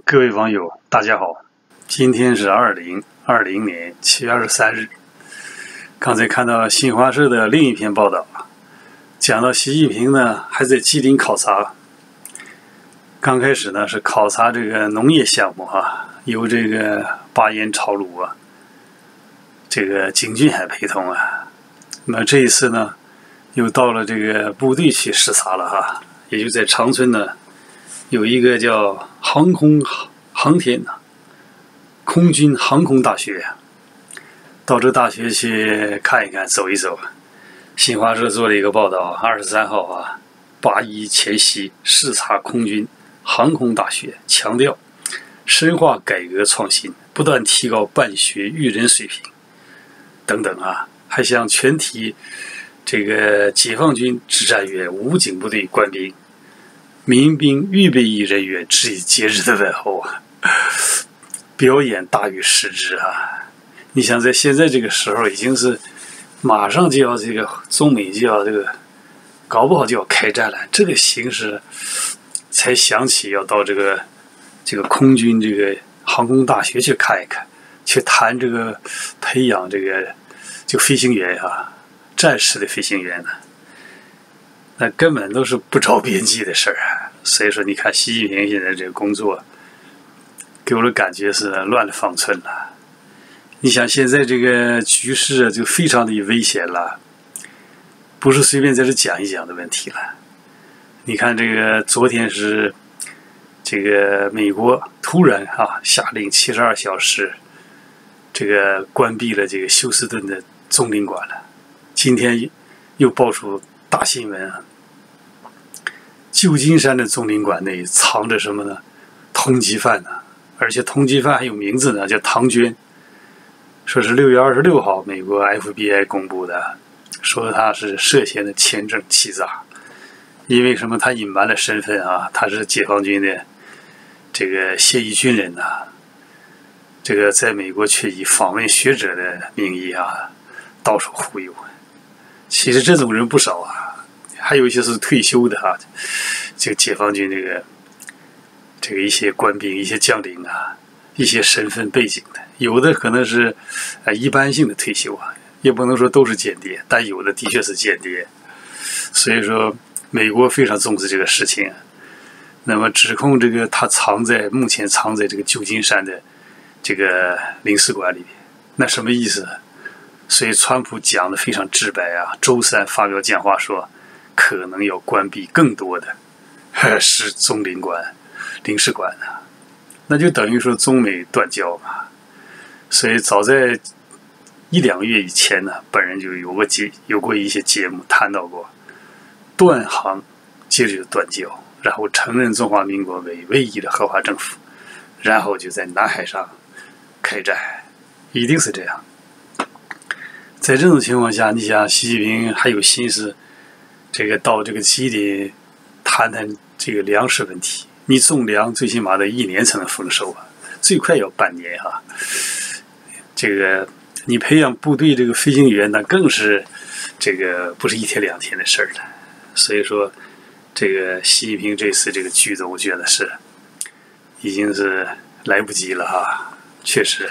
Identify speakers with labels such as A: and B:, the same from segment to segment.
A: 各位网友，大家好，今天是二零二零年七月二十三日。刚才看到新华社的另一篇报道，讲到习近平呢还在吉林考察。刚开始呢是考察这个农业项目啊，由这个巴彦朝鲁啊，这个景俊海陪同啊。那这一次呢，又到了这个部队去视察了哈，也就在长春呢。有一个叫航空航天的空军航空大学，到这大学去看一看、走一走。新华社做了一个报道，二十三号啊，八一前夕视察空军航空大学，强调深化改革创新，不断提高办学育人水平等等啊，还向全体这个解放军指战员、武警部队官兵。民兵预备役人员致以节日的问候啊！表演大于实质啊！你想在现在这个时候，已经是马上就要这个中美就要这个，搞不好就要开战了。这个形势才想起要到这个这个空军这个航空大学去看一看，去谈这个培养这个就飞行员啊，战士的飞行员呢。那根本都是不着边际的事儿啊！所以说，你看习近平现在这个工作，给我的感觉是乱了方寸了。你想现在这个局势啊就非常的危险了，不是随便在这讲一讲的问题了。你看这个昨天是这个美国突然啊下令七十二小时这个关闭了这个休斯顿的总领馆了，今天又爆出大新闻啊！旧金山的总领馆内藏着什么呢？通缉犯呢？而且通缉犯还有名字呢，叫唐军。说是六月二十六号，美国 FBI 公布的，说他是涉嫌的签证欺诈。因为什么？他隐瞒了身份啊，他是解放军的这个现役军人呐。这个在美国却以访问学者的名义啊，到处忽悠。其实这种人不少啊。还有一些是退休的哈，这个解放军这个这个一些官兵、一些将领啊，一些身份背景的，有的可能是呃一般性的退休啊，也不能说都是间谍，但有的的确是间谍。所以说，美国非常重视这个事情。那么，指控这个他藏在目前藏在这个旧金山的这个领事馆里，那什么意思？所以，川普讲的非常直白啊。周三发表讲话说。可能要关闭更多的是总领馆、领事馆呢，那就等于说中美断交嘛。所以早在一两个月以前呢，本人就有过节有过一些节目谈到过断航，接着就断交，然后承认中华民国为唯一的合法政府，然后就在南海上开战，一定是这样。在这种情况下，你想习近平还有心思？这个到这个基地谈谈这个粮食问题，你种粮最起码得一年才能丰收啊，最快要半年哈。这个你培养部队这个飞行员，那更是这个不是一天两天的事儿了。所以说，这个习近平这次这个举动，我觉得是已经是来不及了哈。确实，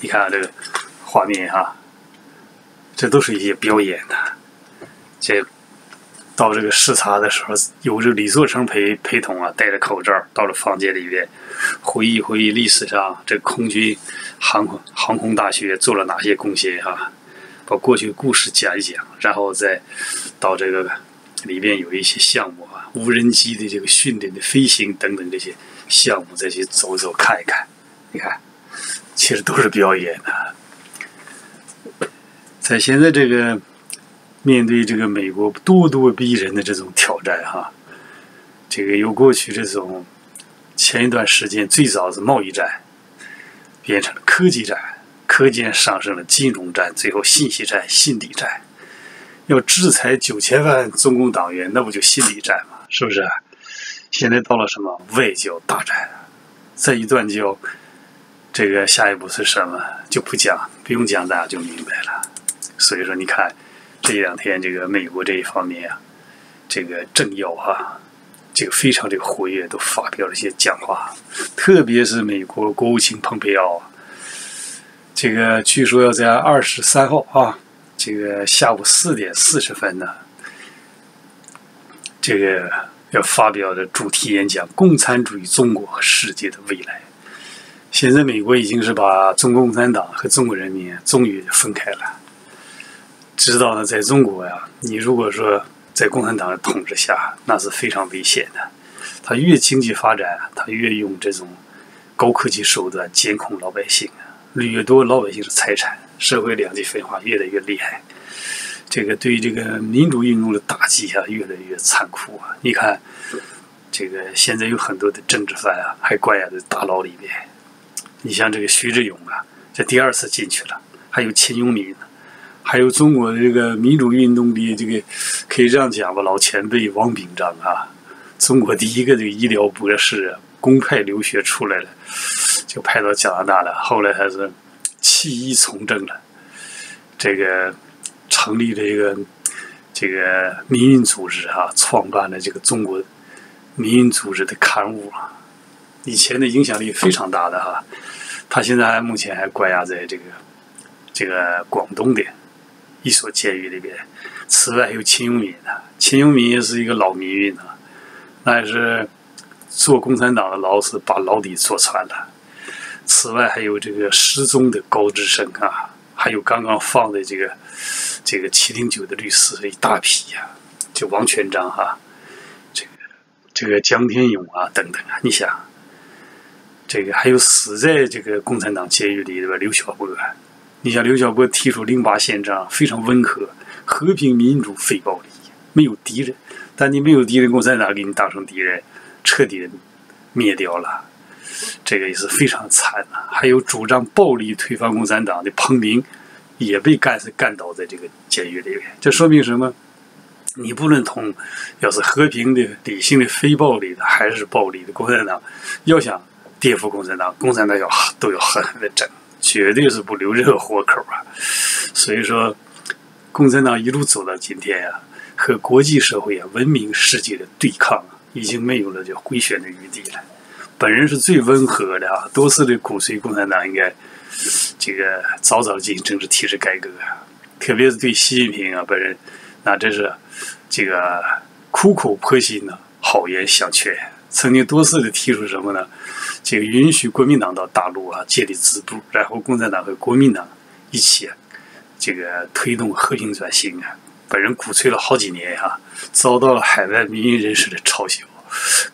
A: 你看这个画面哈，这都是一些表演的，这。到这个视察的时候，由这李作成陪陪同啊，戴着口罩到了房间里边，回忆回忆历史上这空军航空航空大学做了哪些贡献哈，把过去故事讲一讲，然后再到这个里边有一些项目啊，无人机的这个训练的飞行等等这些项目再去走走看一看，你看，其实都是表演的，在现在这个。面对这个美国咄咄逼人的这种挑战，哈，这个由过去这种前一段时间最早是贸易战，变成了科技战，科技上升了金融战，最后信息战、心理战。要制裁九千万中共党员，那不就心理战吗？是不是？现在到了什么外交大战？再一断交，这个下一步是什么？就不讲，不用讲，大家就明白了。所以说，你看。这两天，这个美国这一方面啊，这个政要啊，这个非常的活跃，都发表了一些讲话，特别是美国国务卿蓬佩奥，这个据说要在二十三号啊，这个下午四点四十分呢，这个要发表的主题演讲《共产主义中国和世界的未来》。现在美国已经是把中国共产党和中国人民终于分开了，知道呢，在中国呀，你如果说。在共产党的统治下，那是非常危险的。他越经济发展，他越用这种高科技手段监控老百姓，掠夺老百姓的财产，社会两极分化越来越厉害。这个对这个民主运动的打击啊，越来越残酷啊！你看，这个现在有很多的政治犯啊，还关押在大牢里面。你像这个徐志勇啊，这第二次进去了，还有秦永敏。还有中国的这个民主运动的这个，可以这样讲吧，老前辈王炳章啊，中国第一个这个医疗博士，公派留学出来了，就派到加拿大了。后来还是弃医从政了，这个成立了一个这个民运组织啊，创办了这个中国民运组织的刊物啊，以前的影响力非常大的哈。他现在目前还关押在这个这个广东的。一所监狱里边，此外还有秦永敏呢。秦永敏也是一个老民运啊，那也是做共产党的牢是把牢底坐穿了。此外还有这个失踪的高志生啊，还有刚刚放的这个这个七零九的律师一大批呀，就王全璋哈，这个这个江天勇啊等等啊，你想，这个还有死在这个共产党监狱里的刘晓波。你像刘晓波提出零八宪章，非常温和，和平民主非暴力，没有敌人。但你没有敌人，共产党给你当成敌人，彻底的灭掉了，这个也是非常惨的。还有主张暴力推翻共产党的彭明，也被干死干倒在这个监狱里面。这说明什么？你不论同要是和平的、理性的、非暴力的，还是暴力的，共产党要想颠覆共产党，共产党要都要狠狠的整。绝对是不留任何活口啊！所以说，共产党一路走到今天呀，和国际社会啊、文明世界的对抗，已经没有了这回旋的余地了。本人是最温和的啊，多次的鼓吹共产党应该这个早早进行政治体制改革，特别是对习近平啊本人，那真是这个苦口婆心呐好言相劝，曾经多次的提出什么呢？这个允许国民党到大陆啊建立支部，然后共产党和国民党一起这个推动和平转型啊。本人鼓吹了好几年啊，遭到了海外民营人士的嘲笑。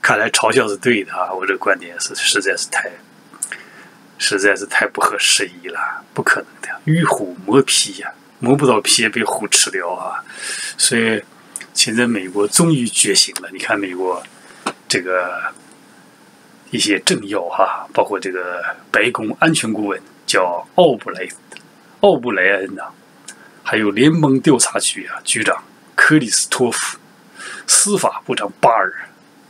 A: 看来嘲笑是对的啊，我这观点是实在是太，实在是太不合时宜了，不可能的。遇虎磨皮呀，磨不到皮也被虎吃掉啊。所以现在美国终于觉醒了，你看美国这个。一些政要哈，包括这个白宫安全顾问叫奥布莱奥布莱恩呐，还有联邦调查局啊局长克里斯托夫，司法部长巴尔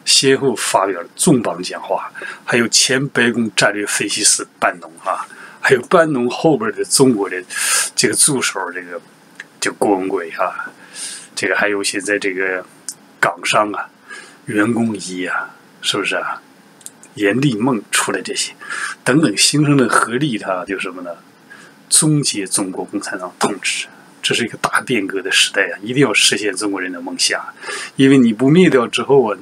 A: 先后发表了重磅讲话，还有前白宫战略分析师班农啊，还有班农后边的中国的这个助手这个叫郭文贵啊，这个还有现在这个港商啊，员工一啊，是不是啊？阎立梦出来这些，等等形成的合力，它就什么呢？终结中国共产党统治，这是一个大变革的时代啊！一定要实现中国人的梦想，因为你不灭掉之后啊，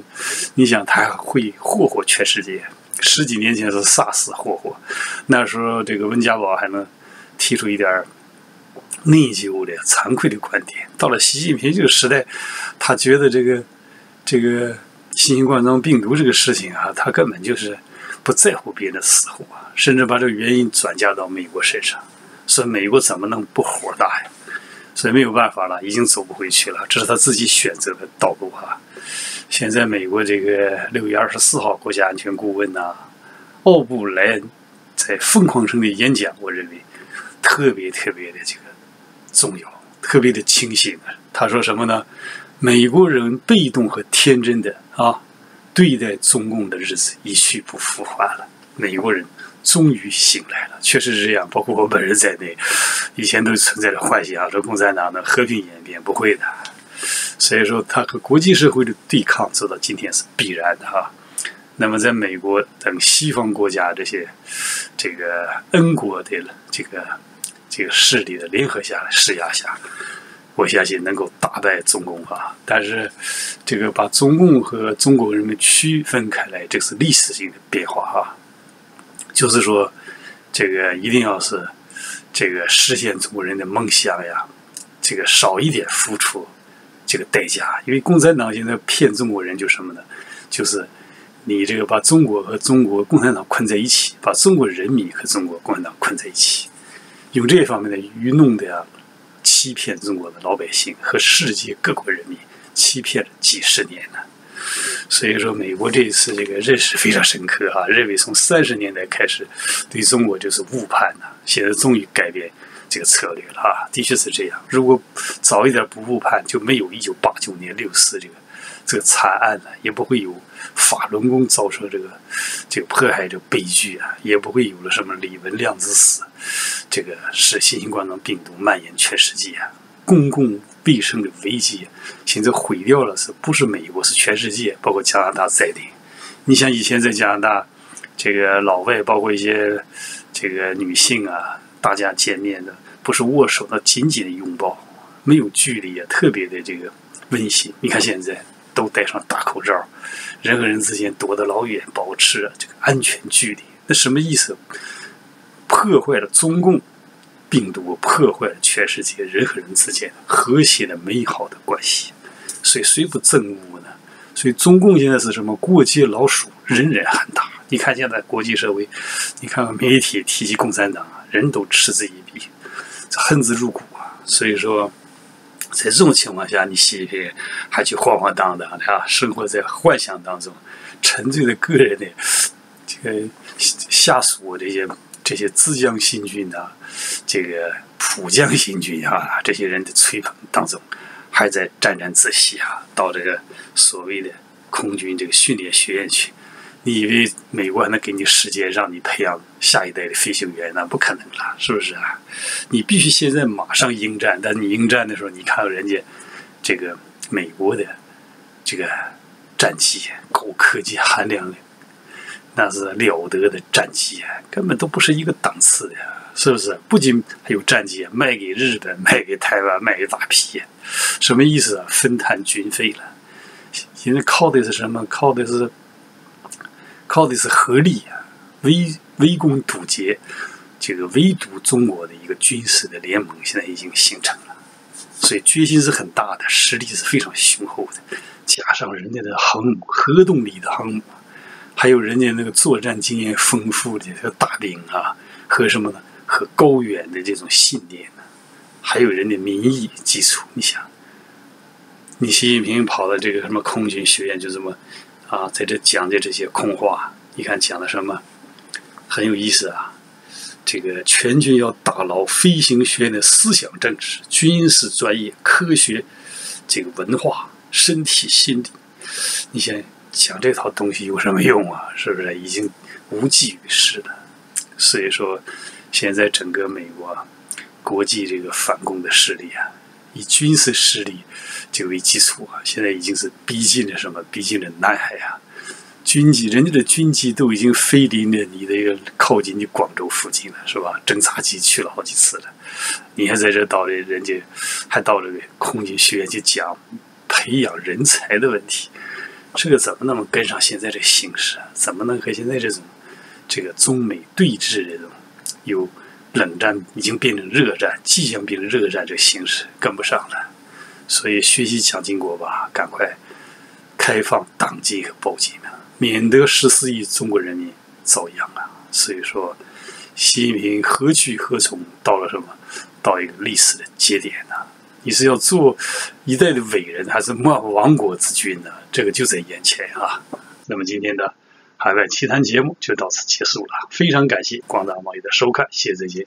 A: 你想他会祸祸全世界。十几年前是 SARS 祸祸，那时候这个温家宝还能提出一点内疚的、惭愧的观点。到了习近平这个时代，他觉得这个这个。新型冠状病毒这个事情啊，他根本就是不在乎别人的死活，甚至把这个原因转嫁到美国身上，说美国怎么能不火大呀？所以没有办法了，已经走不回去了，这是他自己选择的道路啊。现在美国这个六月二十四号国家安全顾问呐，奥布莱恩在疯狂城的演讲，我认为特别特别的这个重要，特别的清醒啊。他说什么呢？美国人被动和天真的啊，对待中共的日子一去不复返了。美国人终于醒来了，确实是这样。包括我本人在内，以前都存在着幻想，说共产党能和平演变，不会的。所以说，他和国际社会的对抗走到今天是必然的哈。那么，在美国等西方国家这些这个 N 国的这个这个势力的联合下来施压下，我相信能够打败中共啊。但是，这个把中共和中国人民区分开来，这是历史性的变化哈。就是说，这个一定要是这个实现中国人的梦想呀，这个少一点付出这个代价。因为共产党现在骗中国人就什么呢？就是。你这个把中国和中国共产党困在一起，把中国人民和中国共产党困在一起，用这方面的愚弄的呀，欺骗中国的老百姓和世界各国人民，欺骗了几十年了。所以说，美国这一次这个认识非常深刻啊，认为从三十年代开始对中国就是误判了，现在终于改变这个策略了啊，的确是这样。如果早一点不误判，就没有一九八九年六四这个。这个惨案呢，也不会有法轮功遭受这个这个迫害这悲剧啊，也不会有了什么李文亮之死，这个使新型冠状病毒蔓延全世界啊，公共卫生的危机现在毁掉了，是不是美国是全世界，包括加拿大在内。你像以前在加拿大，这个老外包括一些这个女性啊，大家见面的不是握手，那紧紧的拥抱，没有距离啊，特别的这个温馨。你看现在。都戴上大口罩，人和人之间躲得老远，保持这个安全距离。那什么意思？破坏了中共病毒，破坏了全世界人和人之间和谐的美好的关系。所以谁不憎恶呢？所以中共现在是什么？过街老鼠，人人喊打。你看现在国际社会，你看看媒体提起共产党，人都嗤之以鼻，恨之入骨啊。所以说。在这种情况下，你习近平还去晃晃荡荡的啊，生活在幻想当中，沉醉在个人的这个下属这些这些自将新军啊，这个普将新军啊，这些人的吹捧当中，还在沾沾自喜啊，到这个所谓的空军这个训练学院去。你以为美国还能给你时间让你培养下一代的飞行员？那不可能了，是不是啊？你必须现在马上应战。但你应战的时候，你看人家这个美国的这个战机，高科技含量的，那是了得的战机啊，根本都不是一个档次的，是不是？不仅还有战机卖给日本、卖给台湾、卖给大批，什么意思啊？分摊军费了。现在靠的是什么？靠的是。靠的是合力啊，围围攻堵截，这个围堵中国的一个军事的联盟现在已经形成了，所以决心是很大的，实力是非常雄厚的。加上人家的航母，核动力的航母，还有人家那个作战经验丰富的这个大兵啊，和什么呢？和高远的这种信念呢，还有人的民意基础。你想，你习近平跑到这个什么空军学院，就这么。啊，在这讲的这些空话，你看讲的什么，很有意思啊。这个全军要打牢飞行学院的思想政治、军事专业、科学，这个文化、身体、心理。你想讲这套东西有什么用啊？是不是已经无济于事了？所以说，现在整个美国国际这个反攻的势力啊。以军事实力就为基础啊，现在已经是逼近了什么？逼近了南海啊！军机，人家的军机都已经飞临了你这个靠近你广州附近了，是吧？侦察机去了好几次了，你还在这到了人家还到了空军学院去讲培养人才的问题，这个怎么能跟上现在这形势啊？怎么能和现在这种这个中美对峙这种有？冷战已经变成热战，即将变成热战，这个形势跟不上了，所以学习蒋经国吧，赶快开放党禁和报禁啊，免得十四亿中国人民遭殃啊！所以说，习近平何去何从？到了什么？到一个历史的节点呢？你是要做一代的伟人，还是亡亡国之君呢？这个就在眼前啊！那么今天的。海外奇谈节目就到此结束了，非常感谢广大网友的收看，谢谢再见。